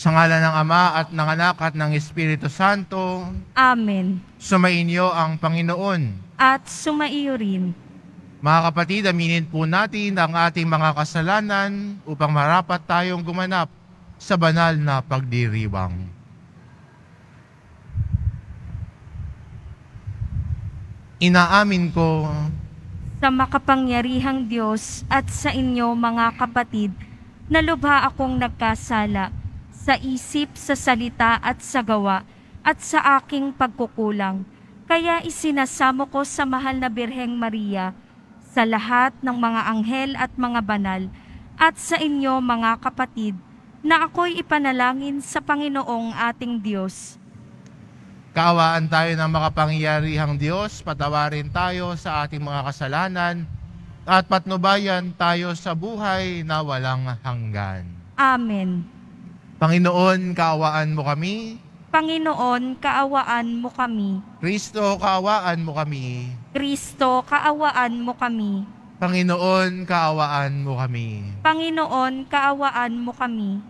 Sa ngala ng Ama at ng Anak at ng Espiritu Santo, Amen. sumainyo ang Panginoon. At sumaiyo rin. Mga kapatid, aminin po natin ang ating mga kasalanan upang marapat tayong gumanap sa banal na pagdiriwang. Inaamin ko Sa makapangyarihang Diyos at sa inyo mga kapatid, na lubha akong nagkasala sa isip, sa salita at sa gawa at sa aking pagkukulang. Kaya isinasamo ko sa mahal na Birheng Maria, sa lahat ng mga anghel at mga banal, at sa inyo mga kapatid, na ako'y ipanalangin sa Panginoong ating Diyos. Kaawaan tayo ng makapangyarihang Diyos, patawarin tayo sa ating mga kasalanan, at patnubayan tayo sa buhay na walang hanggan. Amen. Panginoon, kaawaan mo kami. Panginoon, kaawaan mo kami. Kristo, kaawaan mo kami. Kristo, kaawaan mo kami. Panginoon, kaawaan mo kami. Panginoon, kaawaan mo kami.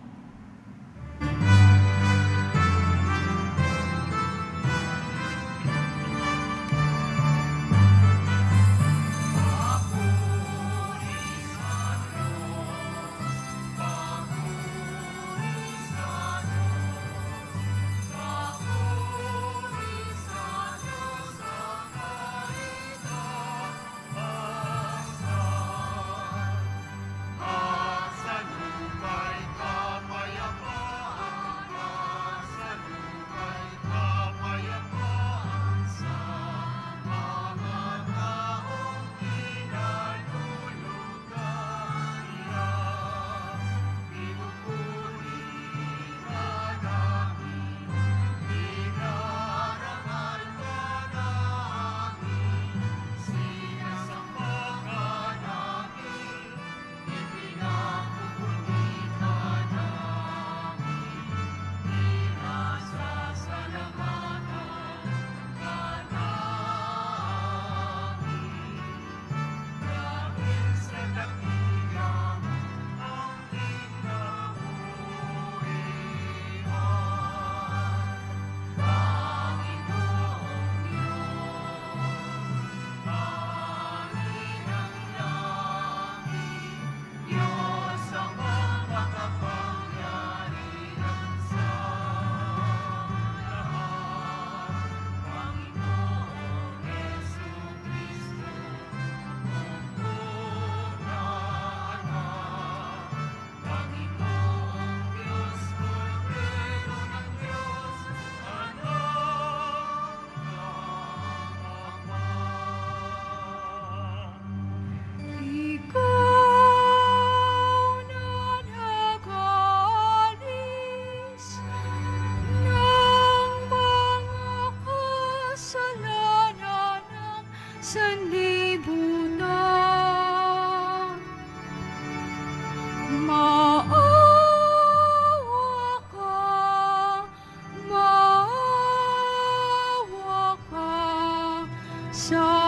Sa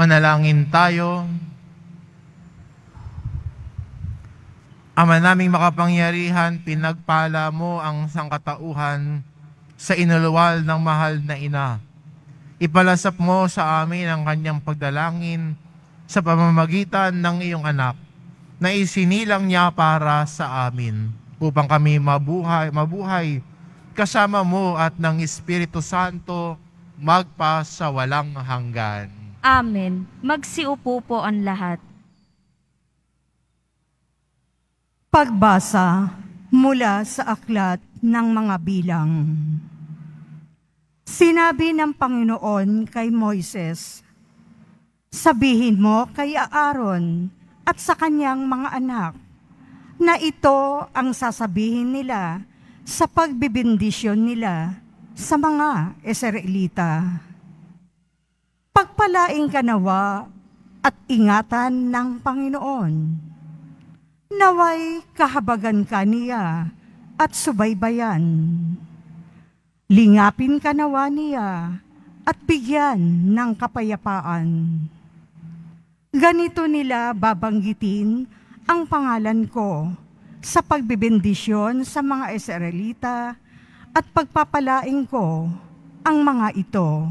Manalangin tayo. Ama naming makapangyarihan, pinagpala mo ang sangkatauhan sa inuluwal ng mahal na ina. Ipalasap mo sa amin ang kanyang pagdalangin sa pamamagitan ng iyong anak na isinilang niya para sa amin upang kami mabuhay, mabuhay kasama mo at ng Espiritu Santo magpa sa walang hanggan. Amen. Magsiupo po ang lahat. Pagbasa mula sa aklat ng mga bilang. Sinabi ng Panginoon kay Moises, Sabihin mo kay Aaron at sa kanyang mga anak na ito ang sasabihin nila sa pagbibindisyon nila sa mga Israelita. Pagpalaing ka nawa at ingatan ng Panginoon Naway kahabagan ka niya at subaybayan. Lingapin ka nawa niya at bigyan ng kapayapaan. Ganito nila babanggitin ang pangalan ko sa pagbibendisyon sa mga Israelita at pagpapalaing ko ang mga ito.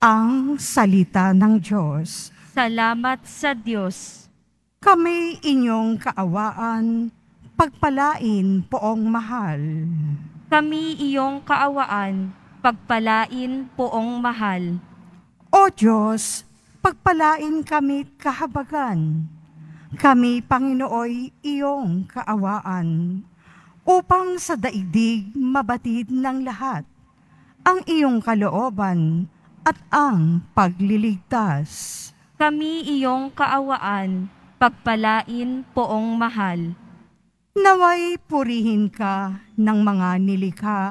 Ang salita ng Diyos. Salamat sa Diyos. Kami inyong kaawaan, pagpalain poong mahal. Kami iyong kaawaan, pagpalain poong mahal. O Diyos, pagpalain kami kahabagan. Kami, Panginooy, iyong kaawaan, upang sa daigdig mabatid ng lahat ang iyong kalooban at ang pagliligtas. Kami iyong kaawaan, pagpalain poong mahal. Naway purihin ka ng mga nilikha,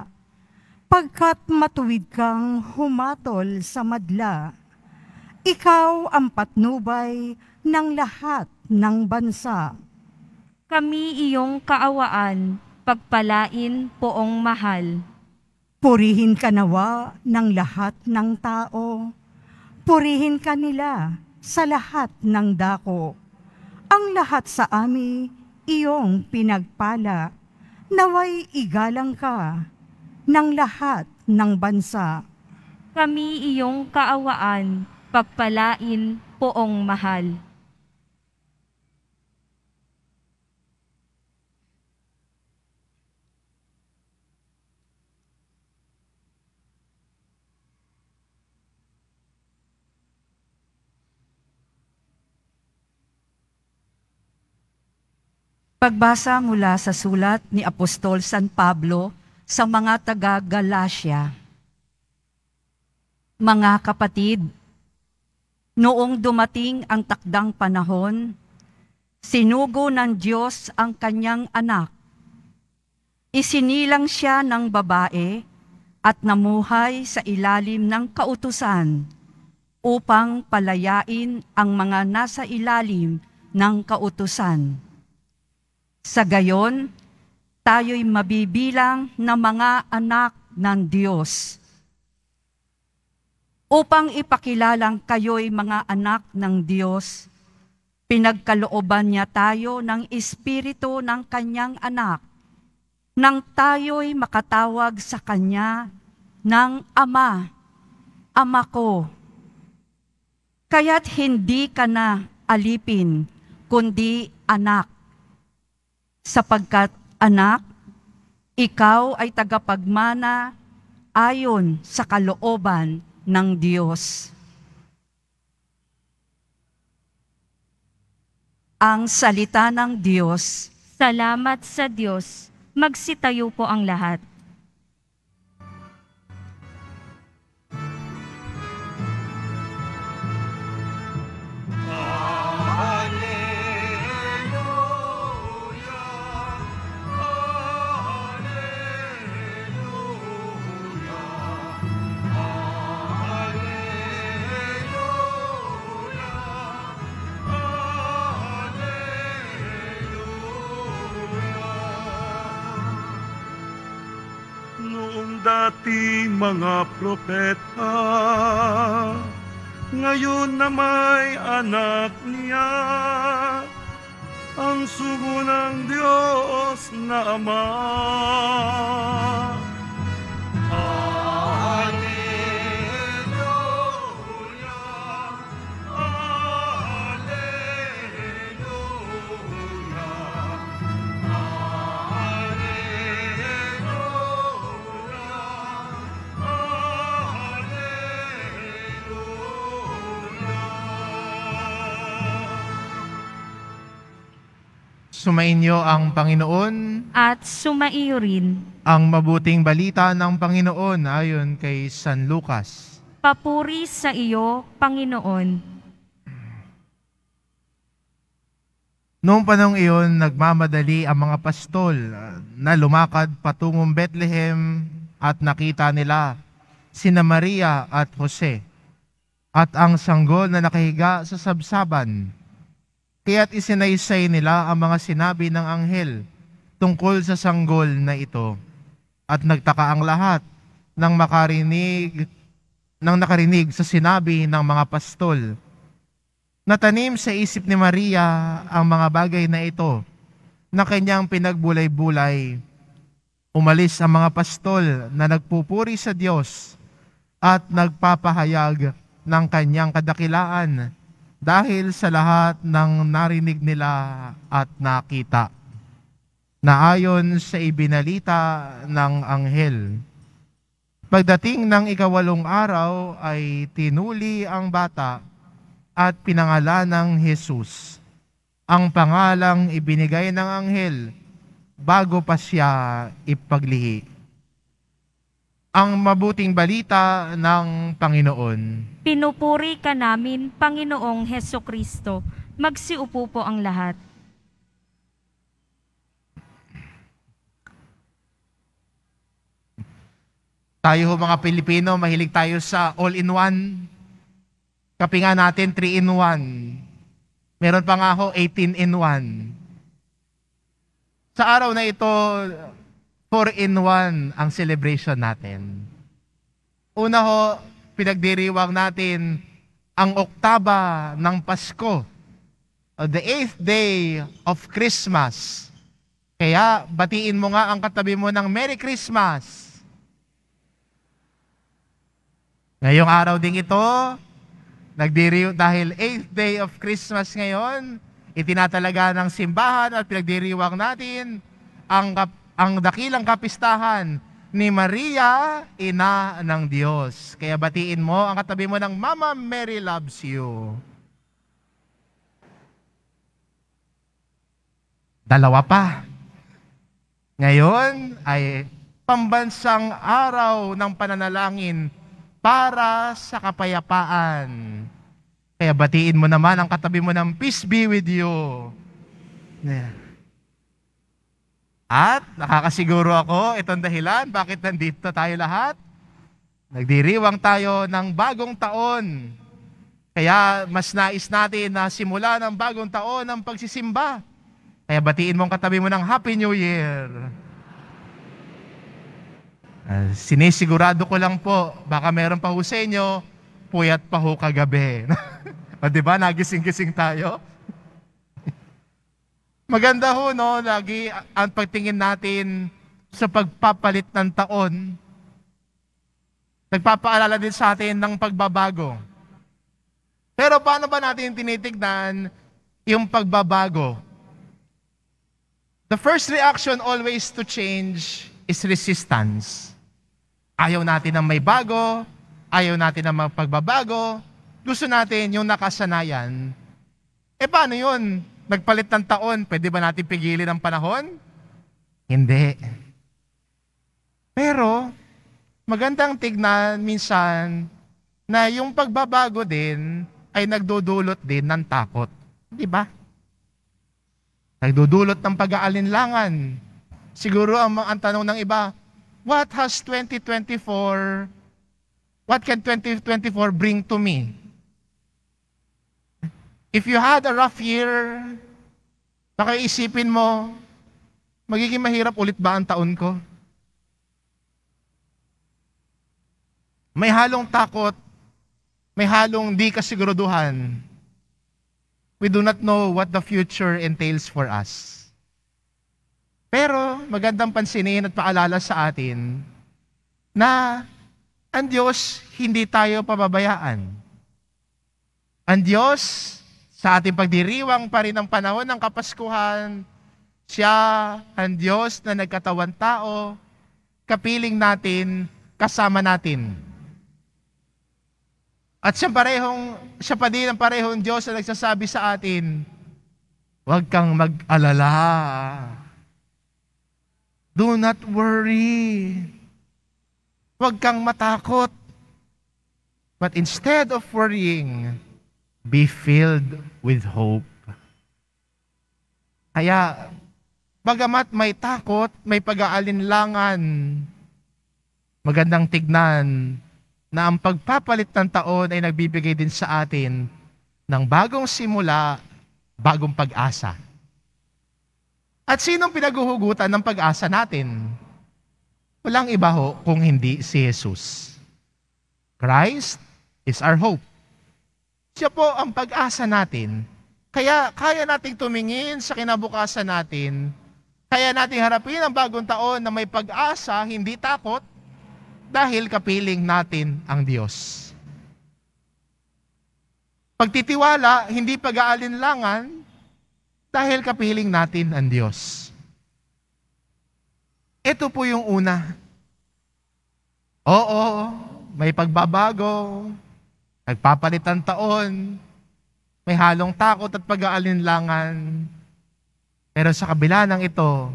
pagkat matuwid kang humatol sa madla. Ikaw ang patnubay ng lahat ng bansa. Kami iyong kaawaan, pagpalain poong mahal. Purihin ka nawa ng lahat ng tao. Purihin ka nila sa lahat ng dako. Ang lahat sa ami, iyong pinagpala. Naway igalang ka ng lahat ng bansa. Kami iyong kaawaan, pagpalain poong mahal. Pagbasa mula sa sulat ni Apostol San Pablo sa mga taga-Galacia. Mga kapatid, noong dumating ang takdang panahon, sinugo ng Diyos ang kanyang anak. Isinilang siya ng babae at namuhay sa ilalim ng kautusan upang palayain ang mga nasa ilalim ng kautusan sa gayon, tayo'y mabibilang na mga anak ng Diyos. Upang ipakilalang kayo'y mga anak ng Diyos, pinagkalooban niya tayo ng Espiritu ng Kanyang anak, nang tayo'y makatawag sa Kanya ng Ama, Ama ko. Kaya't hindi ka na alipin, kundi anak sapagkat anak, ikaw ay tagapagmana ayon sa kalooban ng Diyos. Ang salita ng Diyos. Salamat sa Diyos. Magsitayo po ang lahat. Dating mga propeta, ngayon na may anak niya, ang sugo ng Diyos na Ama. Sumainyo ang Panginoon, At sumaiyo rin. ang mabuting balita ng Panginoon ayon kay San Lucas. Papuri sa iyo, Panginoon. Noong panong iyon, nagmamadali ang mga pastol uh, na lumakad patungong Bethlehem at nakita nila sina Maria at Jose at ang sanggol na nakahiga sa sabsaban. Kaya't isinaysay nila ang mga sinabi ng anghel tungkol sa sanggol na ito. At nagtaka ang lahat nang makarinig nang nakarinig sa sinabi ng mga pastol. Natanim sa isip ni Maria ang mga bagay na ito na kanyang pinagbulay-bulay. Umalis ang mga pastol na nagpupuri sa Diyos at nagpapahayag ng kanyang kadakilaan dahil sa lahat ng narinig nila at nakita na ayon sa ibinalita ng anghel. Pagdating ng ikawalong araw ay tinuli ang bata at pinangalan ng Jesus. Ang pangalang ibinigay ng anghel bago pa siya ipaglihi. Ang mabuting balita ng Panginoon. Pinupuri ka namin, Panginoong Heso Kristo. Magsiupo po ang lahat. Tayo ho mga Pilipino, mahilig tayo sa all-in-one. Kapi nga natin 3-in-1. Meron pa nga ho 18-in-1. Sa araw na ito, 4-in-1 ang celebration natin. Una ho, pinagdiriwang natin ang oktaba ng Pasko. uh, The eighth day of Christmas. Kaya batiin mo nga ang katabi mo ng Merry Christmas. Ngayong araw ding ito, nagdiriw dahil 8th day of Christmas ngayon, itinatalaga ng simbahan at pinagdiriwang natin ang, ang dakilang kapistahan ni Maria, Ina ng Diyos. Kaya batiin mo ang katabi mo ng Mama Mary loves you. Dalawa pa. Ngayon ay pambansang araw ng pananalangin para sa kapayapaan. Kaya batiin mo naman ang katabi mo ng peace be with you. Yeah. At nakakasiguro ako, itong dahilan, bakit nandito tayo lahat? Nagdiriwang tayo ng bagong taon. Kaya mas nais natin na simula ng bagong taon ang pagsisimba. Kaya batiin mo ang katabi mo ng Happy New Year. Ah, sinisigurado ko lang po, baka meron pa ho sa inyo, puyat pa ho kagabi. o di ba, nagising-gising tayo? Maganda ho, no? Lagi ang pagtingin natin sa pagpapalit ng taon. Nagpapaalala din sa atin ng pagbabago. Pero paano ba natin tinitignan yung pagbabago? The first reaction always to change is resistance. Ayaw natin ng may bago, ayaw natin ng mga pagbabago, gusto natin yung nakasanayan. E paano yun? Nagpalit ng taon, pwede ba natin pigilin ang panahon? Hindi. Pero, magandang tignan minsan na yung pagbabago din ay nagdudulot din ng takot. Di ba? Nagdudulot ng pag-aalinlangan. Siguro ang, ang tanong ng iba, what has 2024, what can 2024 bring to me? If you had a rough year, baka isipin mo, magiging mahirap ulit ba ang taon ko? May halong takot, may halong di kasiguraduhan. We do not know what the future entails for us. Pero magandang pansinin at paalala sa atin na ang Diyos hindi tayo pababayaan. Ang Diyos sa ating pagdiriwang pa rin ng panahon ng Kapaskuhan, siya ang Diyos na nagkatawan tao, kapiling natin, kasama natin. At siya parehong, siya pa din ang parehong Diyos na nagsasabi sa atin, huwag kang mag-alala. Do not worry. Huwag kang matakot. But instead of worrying, be filled with hope. Kaya, bagamat may takot, may pag-aalinlangan, magandang tignan na ang pagpapalit ng taon ay nagbibigay din sa atin ng bagong simula, bagong pag-asa. At sinong pinaguhugutan ng pag-asa natin? Walang iba ho kung hindi si Jesus. Christ is our hope. Siya po ang pag-asa natin. Kaya kaya nating tumingin sa kinabukasan natin. Kaya nating harapin ang bagong taon na may pag-asa, hindi takot, dahil kapiling natin ang Diyos. Pagtitiwala, hindi pag-aalinlangan, dahil kapiling natin ang Diyos. Ito po yung una. Oo, may pagbabago, nagpapalit ang taon, may halong takot at pag-aalinlangan. Pero sa kabila ng ito,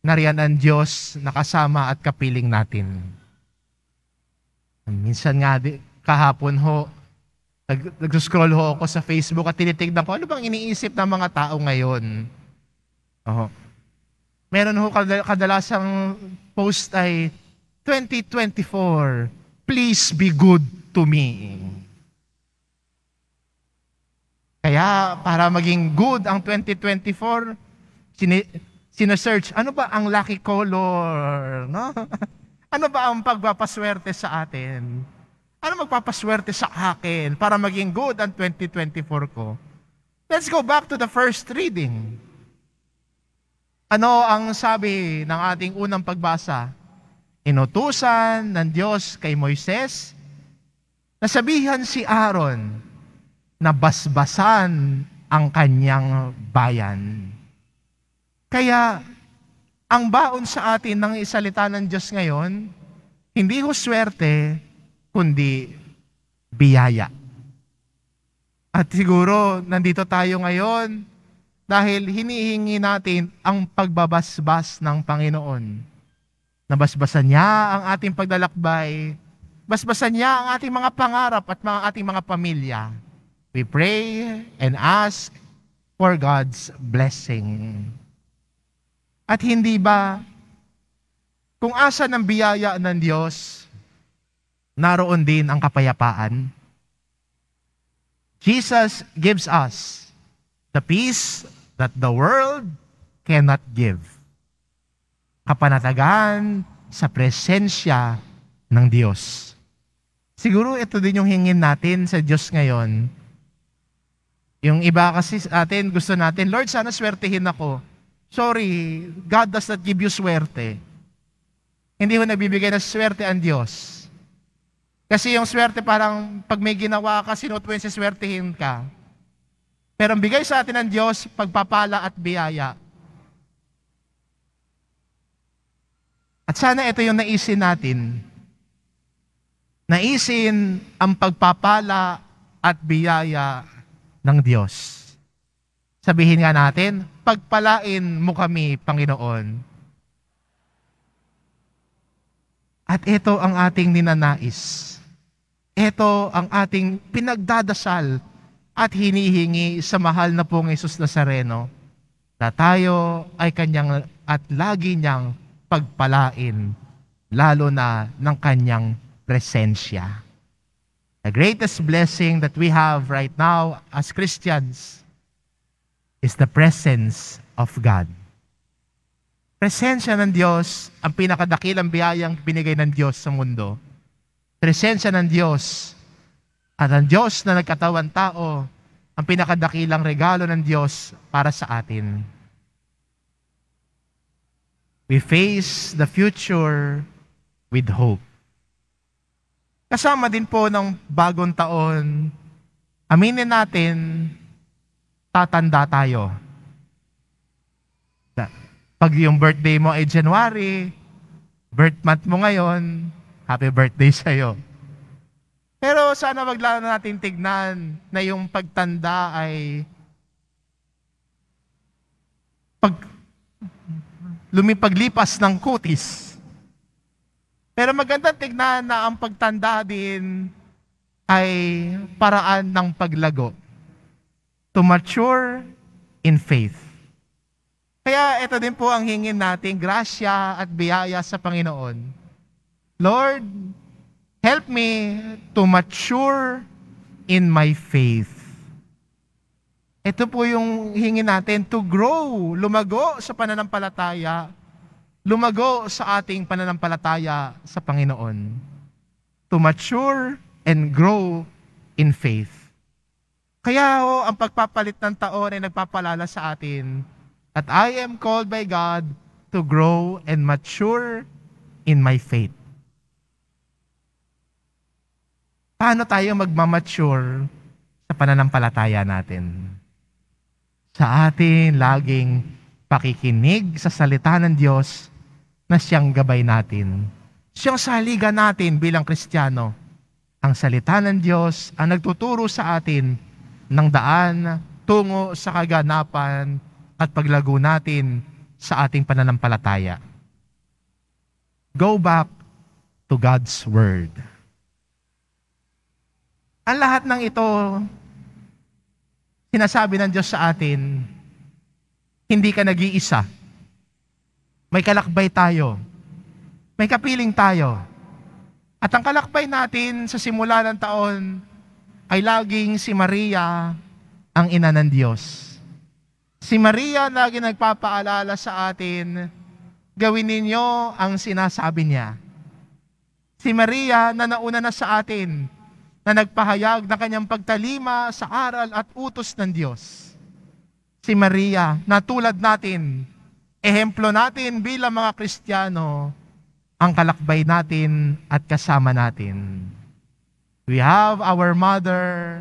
nariyan ang Diyos na kasama at kapiling natin. Minsan nga, kahapon ho, nag, nag-scroll ho ako sa Facebook at tinitignan ko, ano bang iniisip ng mga tao ngayon? Oho. Meron ho kadal- kadalasang post ay, 2024, please be good to me. Kaya para maging good ang 2024, sini, sinesearch, ano ba ang lucky color? No? Ano ba ang pagpapaswerte sa atin? Ano magpapaswerte sa akin para maging good ang 2024 ko? Let's go back to the first reading. Ano ang sabi ng ating unang pagbasa? Inutusan ng Diyos kay Moises na sabihan si Aaron na basbasan ang kanyang bayan. Kaya ang baon sa atin ng isalita ng Diyos ngayon, hindi ho swerte, kundi biyaya. At siguro, nandito tayo ngayon dahil hinihingi natin ang pagbabasbas ng Panginoon. Nabasbasan niya ang ating paglalakbay, basbasan niya ang ating mga pangarap at mga ating mga pamilya. We pray and ask for God's blessing. At hindi ba, kung asa ng biyaya ng Diyos, naroon din ang kapayapaan? Jesus gives us the peace that the world cannot give. Kapanatagan sa presensya ng Diyos. Siguro ito din yung hingin natin sa Diyos ngayon. Yung iba kasi atin, gusto natin, Lord, sana swertihin ako. Sorry, God does not give you swerte. Hindi ho nagbibigay ng swerte ang Diyos. Kasi yung swerte parang pag may ginawa ka, sinuot mo yung siswertihin ka. Pero ang bigay sa atin ng Diyos, pagpapala at biyaya. At sana ito yung naisin natin. Naisin ang pagpapala at biyaya ng Diyos. Sabihin nga natin, pagpalain mo kami, Panginoon. At ito ang ating ninanais. Ito ang ating pinagdadasal at hinihingi sa mahal na pong Isus Nazareno na tayo ay kanyang at lagi niyang pagpalain, lalo na ng kanyang presensya. The greatest blessing that we have right now as Christians is the presence of God. Presensya ng Diyos ang pinakadakilang biyayang binigay ng Diyos sa mundo. presensya ng Diyos at ang Diyos na nagkatawan tao ang pinakadakilang regalo ng Diyos para sa atin. We face the future with hope. Kasama din po ng bagong taon, aminin natin, tatanda tayo. Pag yung birthday mo ay January, birth month mo ngayon, happy birthday sa'yo. Pero sana wag lang natin tignan na yung pagtanda ay pag lumipaglipas ng kutis. Pero maganda tignan na ang pagtanda din ay paraan ng paglago. To mature in faith. Kaya ito din po ang hingin natin, grasya at biyaya sa Panginoon. Lord, help me to mature in my faith. Ito po yung hingin natin to grow, lumago sa pananampalataya, lumago sa ating pananampalataya sa Panginoon. To mature and grow in faith. Kaya ho, ang pagpapalit ng taon ay nagpapalala sa atin at I am called by God to grow and mature in my faith. Paano tayo magmamature sa pananampalataya natin? Sa atin laging pakikinig sa salita ng Diyos na siyang gabay natin. Siyang saligan natin bilang Kristiyano. Ang salita ng Diyos ang nagtuturo sa atin ng daan tungo sa kaganapan at paglago natin sa ating pananampalataya. Go back to God's Word. Ang lahat ng ito, sinasabi ng Diyos sa atin, hindi ka nag-iisa. May kalakbay tayo. May kapiling tayo. At ang kalakbay natin sa simula ng taon ay laging si Maria, ang ina ng Diyos. Si Maria lagi nagpapaalala sa atin, gawin ninyo ang sinasabi niya. Si Maria na nauna na sa atin, na nagpahayag na kanyang pagtalima sa aral at utos ng Diyos. Si Maria, na tulad natin, ehemplo natin bilang mga Kristiyano, ang kalakbay natin at kasama natin. We have our mother,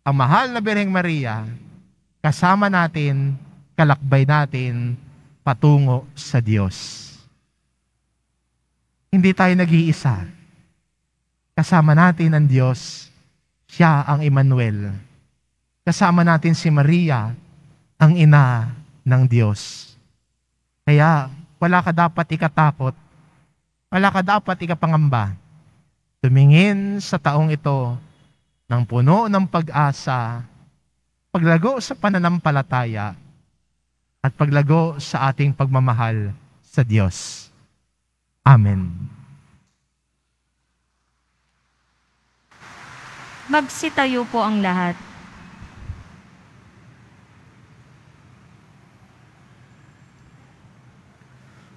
ang mahal na Birheng Maria, kasama natin, kalakbay natin, patungo sa Diyos. Hindi tayo nag-iisa. Kasama natin ang Diyos. Siya ang Emmanuel. Kasama natin si Maria, ang ina ng Diyos. Kaya wala ka dapat ikatakot. Wala ka dapat ikapangamba. Tumingin sa taong ito ng puno ng pag-asa, paglago sa pananampalataya, at paglago sa ating pagmamahal sa Diyos. Amen. Magsitayo po ang lahat.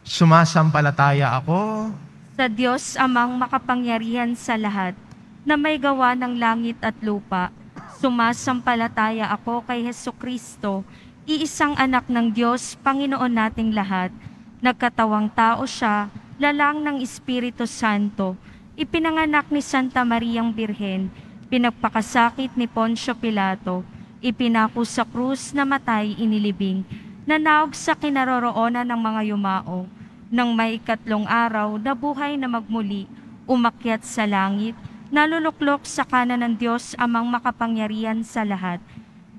Sumasampalataya ako Sa Diyos amang makapangyarihan sa lahat, na may gawa ng langit at lupa, sumasampalataya ako kay Heso Kristo, iisang anak ng Diyos, Panginoon nating lahat. Nagkatawang tao siya, lalang ng Espiritu Santo, ipinanganak ni Santa Mariang Birhen, pinagpakasakit ni Poncio Pilato, ipinako sa krus na matay inilibing, nanaog sa kinaroroonan ng mga yumao, nang may ikatlong araw na buhay na magmuli, umakyat sa langit, naluluklok sa kanan ng Diyos amang makapangyarihan sa lahat.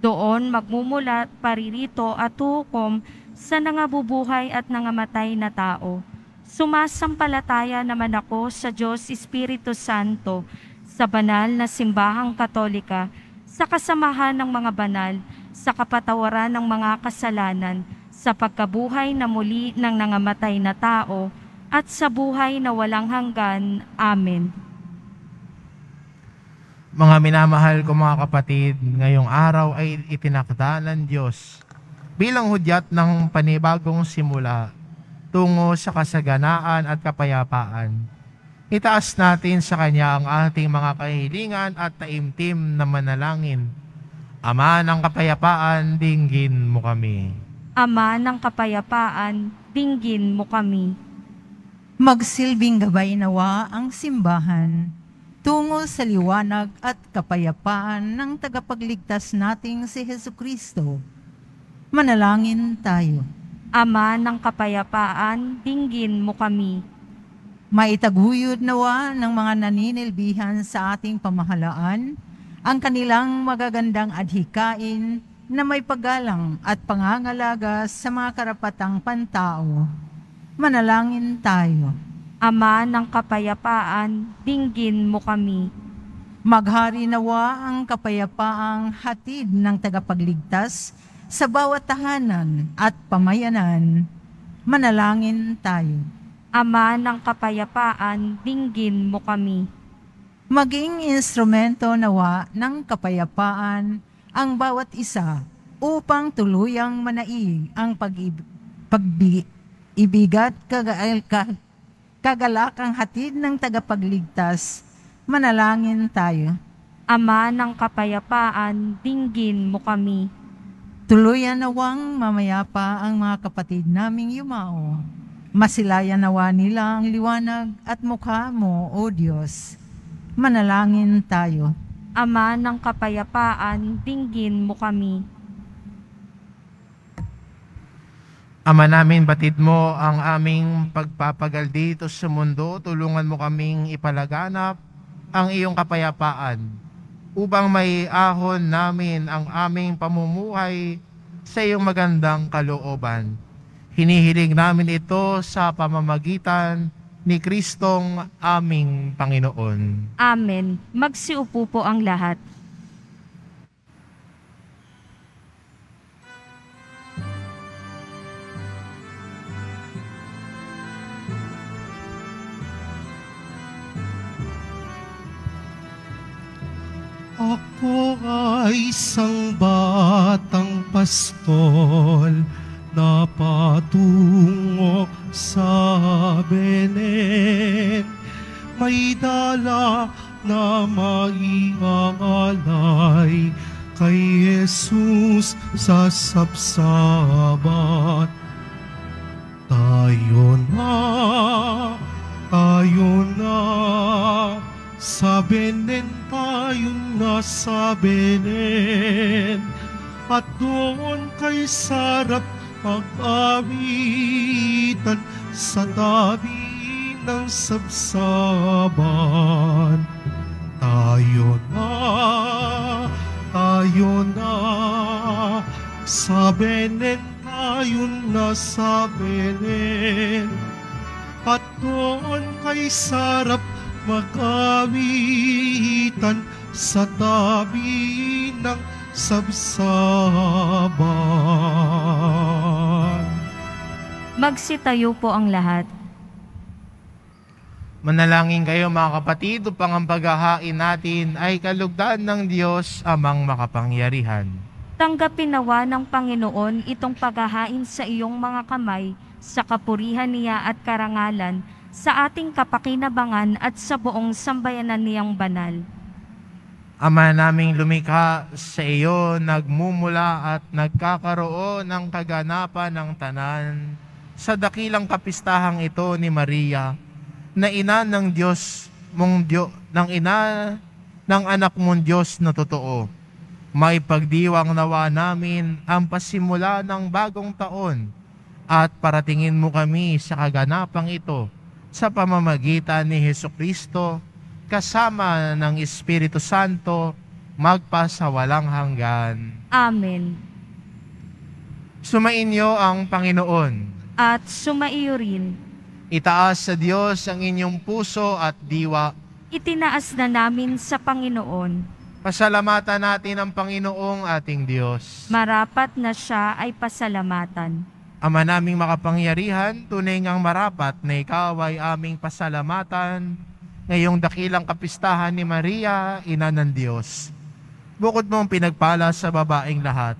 Doon magmumulat, paririto at hukom sa nangabubuhay at nangamatay na tao. Sumasampalataya naman ako sa Diyos Espiritu Santo, sa banal na simbahang katolika, sa kasamahan ng mga banal, sa kapatawaran ng mga kasalanan, sa pagkabuhay na muli ng nangamatay na tao, at sa buhay na walang hanggan. Amen. Mga minamahal ko mga kapatid, ngayong araw ay itinakda ng Diyos bilang hudyat ng panibagong simula tungo sa kasaganaan at kapayapaan. Itaas natin sa Kanya ang ating mga kahilingan at taimtim na manalangin. Ama ng kapayapaan, dinggin mo kami. Ama ng kapayapaan, dinggin mo kami. Magsilbing gabay nawa ang simbahan tungo sa liwanag at kapayapaan ng tagapagligtas nating si Heso Kristo. Manalangin tayo. Ama ng kapayapaan, dinggin mo kami. Maitaguyod nawa ng mga naninilbihan sa ating pamahalaan ang kanilang magagandang adhikain na may paggalang at pangangalaga sa mga karapatang pantao. Manalangin tayo. Ama ng kapayapaan, dinggin mo kami. Maghari nawa ang kapayapaang hatid ng tagapagligtas sa bawat tahanan at pamayanan. Manalangin tayo. Ama ng kapayapaan, dinggin mo kami. Maging instrumento nawa ng kapayapaan ang bawat isa upang tuluyang manaig ang pag-ibig, pag-ibigat, ka, kagalakang hatid ng tagapagligtas. Manalangin tayo. Ama ng kapayapaan, dinggin mo kami. Tuluyan nawang mamayapa ang mga kapatid naming yumao. Masilayan nawa nila ang liwanag at mukha mo, O Diyos. Manalangin tayo. Ama ng kapayapaan, dinggin mo kami. Ama namin, batid mo ang aming pagpapagal dito sa mundo. Tulungan mo kaming ipalaganap ang iyong kapayapaan upang may ahon namin ang aming pamumuhay sa iyong magandang kalooban. Hinihiling namin ito sa pamamagitan ni Kristong aming Panginoon. Amen. Magsiupo po ang lahat. Ako ay isang batang pastol na patungo sa Benen. May dala na maiangalay kay Jesus sa sapsabat. Tayo na, tayo na, sa Benen tayo na sa Benen At doon kay sarap mag-awitan Sa tabi ng sabsaban. Tayo na, tayo na. Sa Benen tayo na sa Benen. At doon kay sarap mag-awitan sa tabi ng sabsaban. Magsitayo po ang lahat. Manalangin kayo mga kapatid upang ang paghahain natin ay kalugdan ng Diyos amang makapangyarihan. Tanggapin nawa ng Panginoon itong paghahain sa iyong mga kamay sa kapurihan niya at karangalan sa ating kapakinabangan at sa buong sambayanan niyang banal. Ama naming lumikha sa iyo, nagmumula at nagkakaroon ng kaganapan ng tanan sa dakilang kapistahang ito ni Maria, na ina ng Diyos mong Diyo, ng ina ng anak mong Diyos na totoo. May pagdiwang nawa namin ang pasimula ng bagong taon at paratingin mo kami sa kaganapang ito sa pamamagitan ni Heso Kristo kasama ng Espiritu Santo magpasawalang hanggan. Amen. Sumainyo ang Panginoon. At sumaiyo rin, Itaas sa Diyos ang inyong puso at diwa. itinaas na namin sa Panginoon. Pasalamatan natin ang Panginoong ating Diyos. Marapat na siya ay pasalamatan. Ama naming makapangyarihan, tunay ngang marapat na ikaw ay aming pasalamatan ngayong dakilang kapistahan ni Maria, Ina ng Diyos. Bukod mong pinagpala sa babaeng lahat,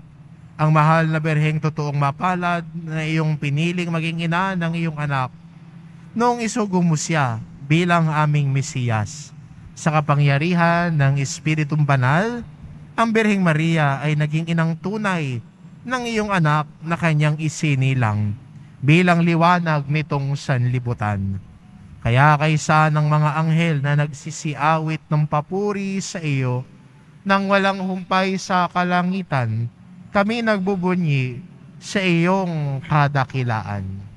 ang mahal na berheng totoong mapalad na iyong piniling maging ina ng iyong anak. Noong isugo mo siya bilang aming Mesiyas. Sa kapangyarihan ng Espiritong Banal, ang Birheng Maria ay naging inang tunay ng iyong anak na kanyang isinilang bilang liwanag nitong sanlibutan. Kaya kaysa ng mga anghel na nagsisiawit ng papuri sa iyo, nang walang humpay sa kalangitan, kami nagbubunyi sa iyong kadakilaan.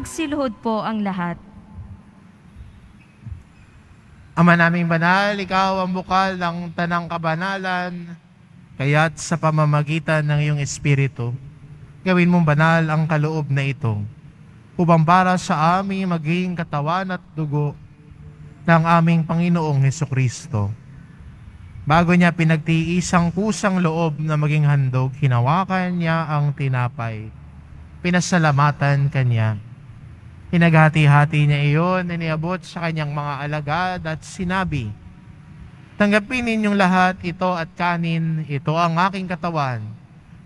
Magsiluhod po ang lahat. Ama naming banal, ikaw ang bukal ng tanang kabanalan, kaya't sa pamamagitan ng iyong Espiritu, gawin mong banal ang kaloob na ito, upang para sa aming maging katawan at dugo ng aming Panginoong Heso Kristo. Bago niya pinagtiisang kusang loob na maging handog, hinawakan niya ang tinapay. Pinasalamatan kanya. Pinaghati-hati niya iyon, iniabot sa kanyang mga alagad at sinabi, Tanggapin ninyong lahat ito at kanin, ito ang aking katawan,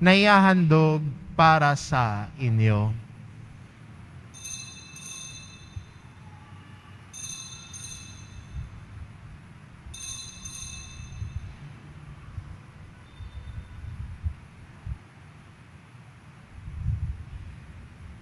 na iahandog para sa inyo.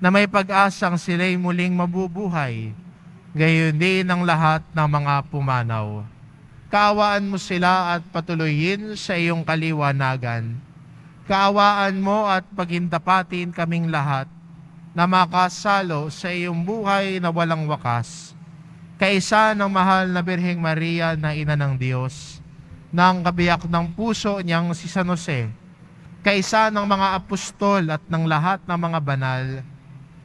na may pag-asang sila'y muling mabubuhay gayon din ang lahat ng mga pumanaw. Kaawaan mo sila at patuloyin sa iyong kaliwanagan. Kaawaan mo at pagintapatin kaming lahat na makasalo sa iyong buhay na walang wakas. Kaisa ng mahal na Birheng Maria na Ina ng Diyos, ng kabiyak ng puso niyang si San Jose, kaisa ng mga apostol at ng lahat ng mga banal,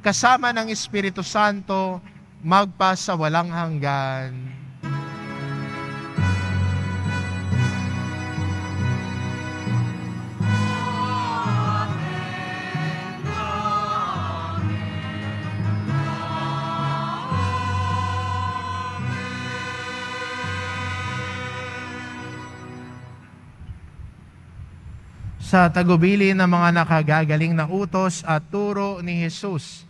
kasama ng Espiritu Santo, magpa sa walang hanggan. sa tagubili ng mga nakagagaling na utos at turo ni Jesus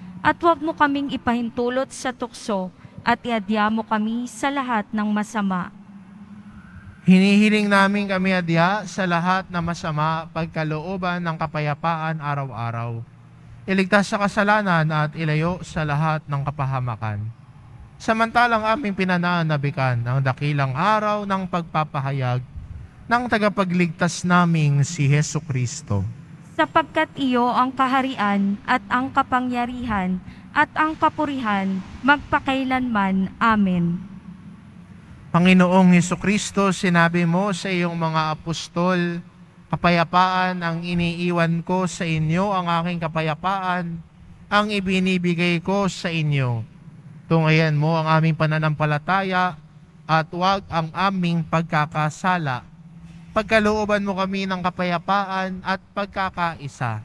At huwag mo kaming ipahintulot sa tukso at iadya mo kami sa lahat ng masama. Hinihiling namin kami adya sa lahat na masama pagkalooban ng kapayapaan araw-araw. Iligtas sa kasalanan at ilayo sa lahat ng kapahamakan. Samantalang aming pinananabikan ang dakilang araw ng pagpapahayag ng tagapagligtas naming si Heso Kristo. Sapagkat iyo ang kaharian at ang kapangyarihan at ang kapurihan magpakailanman. Amen. Panginoong Heso Kristo, sinabi mo sa iyong mga apostol, kapayapaan ang iniiwan ko sa inyo, ang aking kapayapaan, ang ibinibigay ko sa inyo. Tungayan mo ang aming pananampalataya at huwag ang aming pagkakasala. Pagkalooban mo kami ng kapayapaan at pagkakaisa.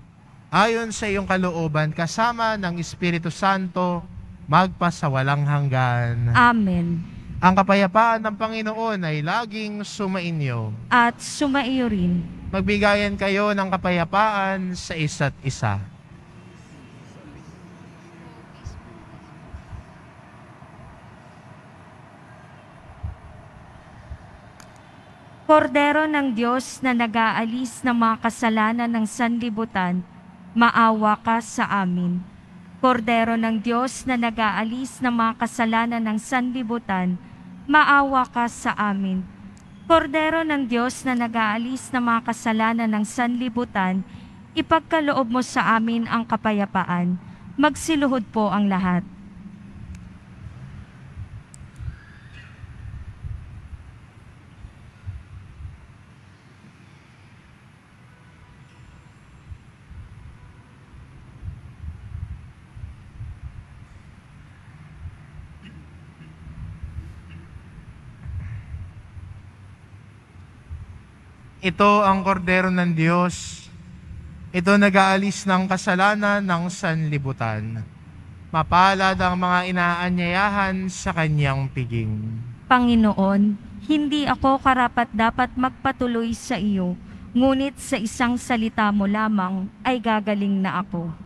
Ayon sa iyong kalooban, kasama ng Espiritu Santo, magpa sa walang hanggan. Amen. Ang kapayapaan ng Panginoon ay laging sumainyo. At sumaiyo rin. Magbigayan kayo ng kapayapaan sa isa't isa. Kordero ng Diyos na nag-aalis ng mga kasalanan ng sanlibutan, maawa ka sa amin. Kordero ng Diyos na nag-aalis ng mga kasalanan ng sanlibutan, maawa ka sa amin. Kordero ng Diyos na nag-aalis ng mga kasalanan ng sanlibutan, ipagkaloob mo sa amin ang kapayapaan. Magsiluhod po ang lahat. Ito ang kordero ng Diyos. Ito nag-aalis ng kasalanan ng sanlibutan. Mapalad ang mga inaanyayahan sa kanyang piging. Panginoon, hindi ako karapat dapat magpatuloy sa iyo, ngunit sa isang salita mo lamang ay gagaling na ako.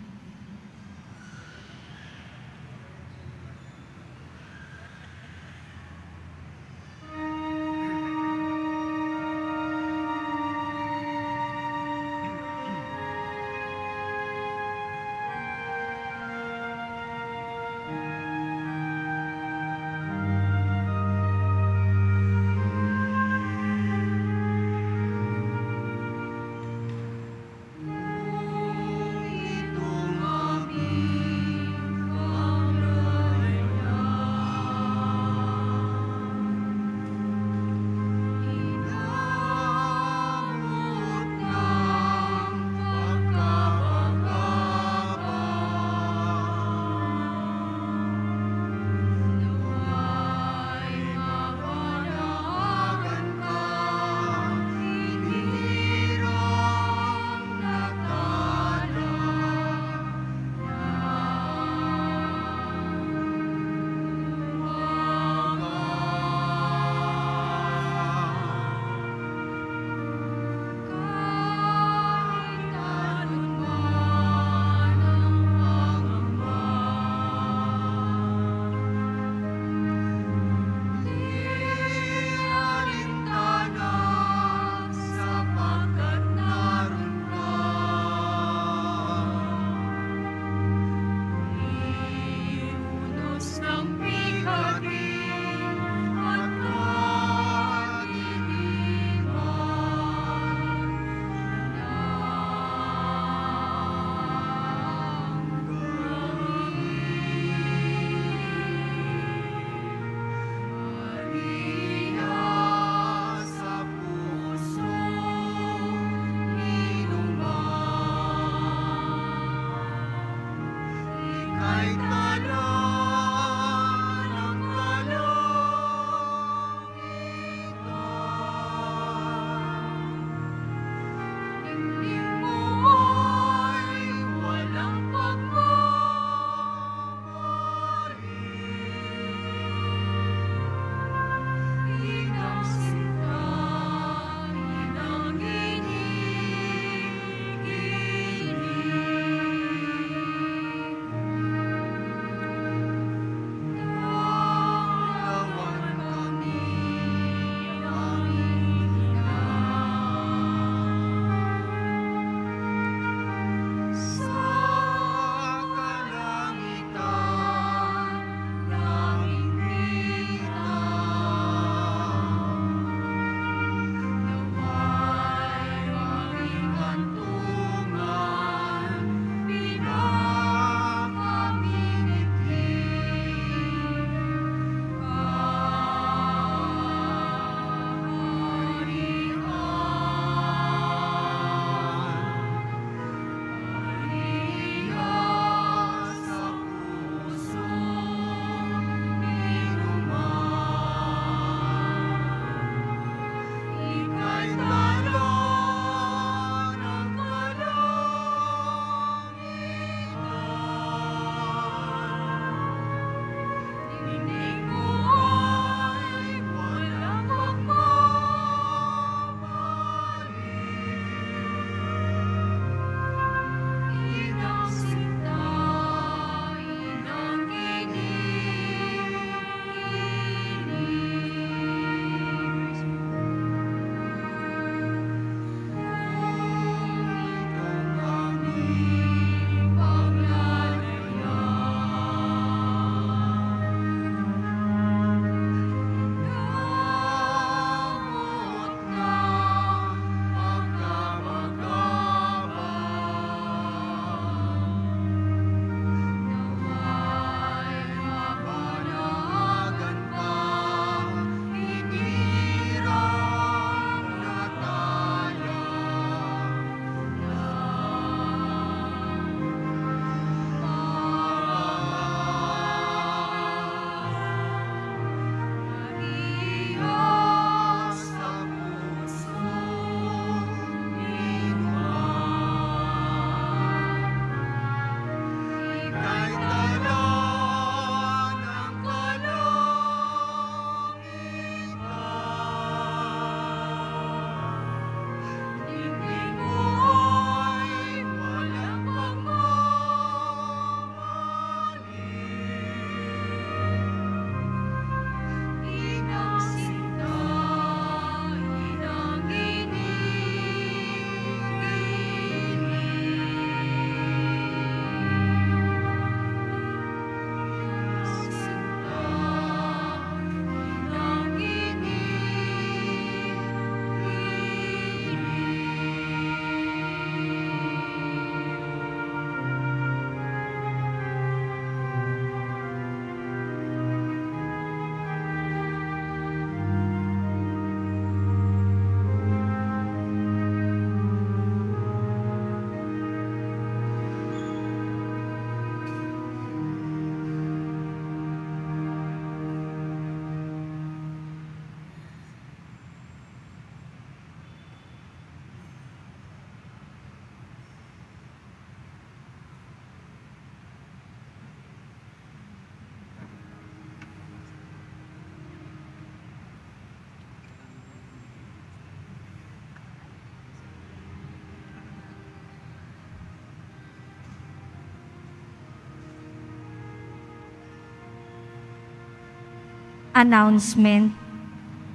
Announcement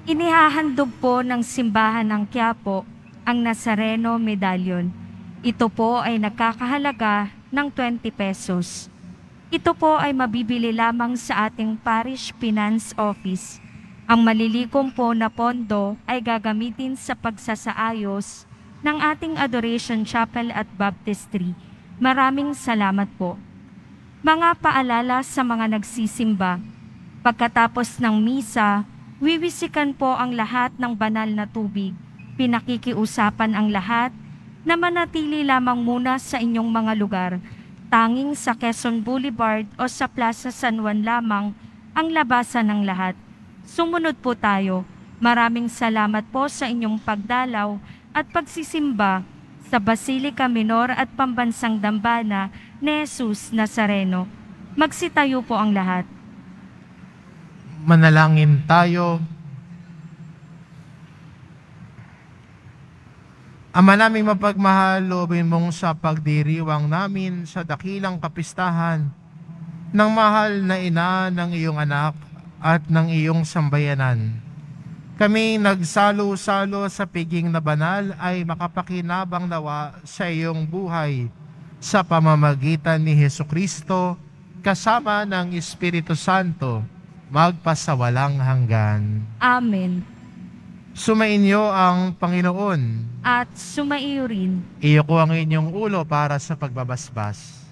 Inihahandog po ng simbahan ng Quiapo ang Nazareno Medallion. Ito po ay nagkakahalaga ng 20 pesos. Ito po ay mabibili lamang sa ating Parish Finance Office. Ang malilikom po na pondo ay gagamitin sa pagsasaayos ng ating Adoration Chapel at Baptistry. Maraming salamat po. Mga paalala sa mga nagsisimba. Pagkatapos ng misa, wiwisikan po ang lahat ng banal na tubig. Pinakikiusapan ang lahat na manatili lamang muna sa inyong mga lugar. Tanging sa Quezon Boulevard o sa Plaza San Juan lamang ang labasan ng lahat. Sumunod po tayo. Maraming salamat po sa inyong pagdalaw at pagsisimba sa Basilica Minor at Pambansang Dambana ni Jesus Nazareno. Magsitayo po ang lahat. Manalangin tayo. Ama naming mapagmahal, loobin mong sa pagdiriwang namin sa dakilang kapistahan ng mahal na ina ng iyong anak at ng iyong sambayanan. Kami nagsalo-salo sa piging na banal ay makapakinabang nawa sa iyong buhay sa pamamagitan ni Heso Kristo kasama ng Espiritu Santo magpasawalang hanggan. Amen. Sumainyo ang Panginoon. At sumaiyo rin Iyo ko ang inyong ulo para sa pagbabasbas.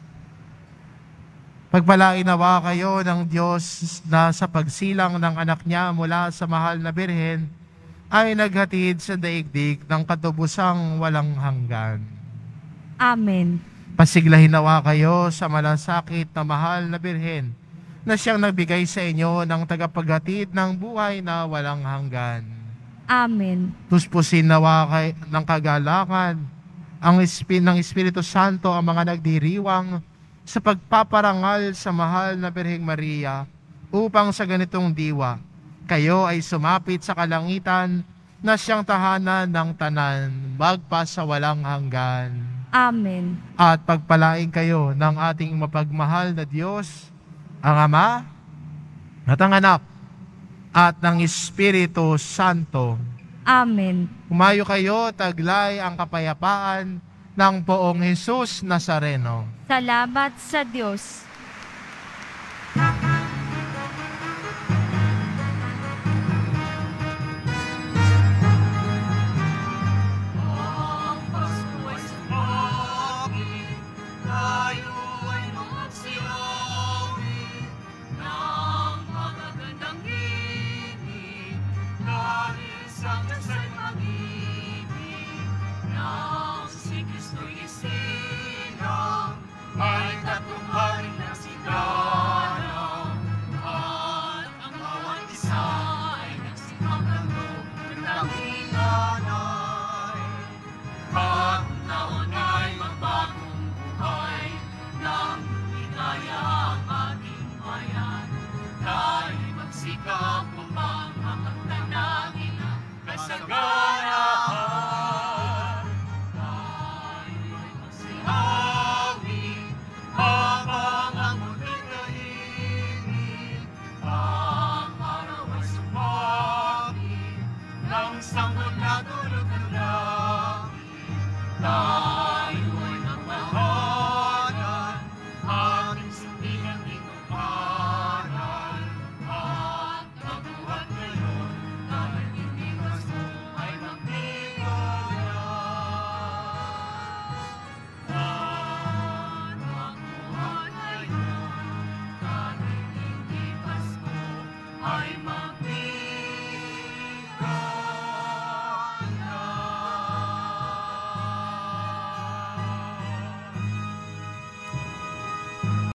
Pagpalain nawa kayo ng Diyos na sa pagsilang ng anak niya mula sa mahal na birhen ay naghatid sa daigdig ng katubusang walang hanggan. Amen. Pasiglahin nawa kayo sa malasakit na mahal na birhen na siyang nagbigay sa inyo ng tagapaghatid ng buhay na walang hanggan. Amen. Tuspusin nawa kay, ng kagalakan ang ispi, ng Espiritu Santo ang mga nagdiriwang sa pagpaparangal sa mahal na Birheng Maria upang sa ganitong diwa kayo ay sumapit sa kalangitan na siyang tahanan ng tanan magpa sa walang hanggan. Amen. At pagpalain kayo ng ating mapagmahal na Diyos, ang Ama at ang Anak at ng Espiritu Santo. Amen. Humayo kayo, taglay ang kapayapaan ng poong Jesus Nazareno. Salamat sa Diyos.